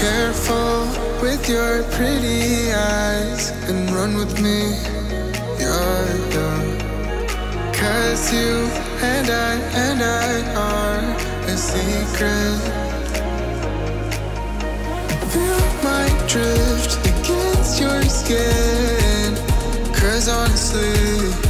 Careful with your pretty eyes and run with me. Yeah, yeah. Cause you and I and I are a secret. Feel my drift against your skin. Cause honestly,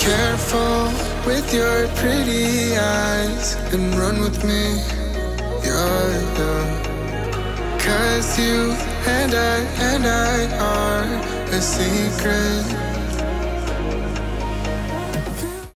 Careful with your pretty eyes and run with me. Yeah, yeah. Cause you and I and I are a secret.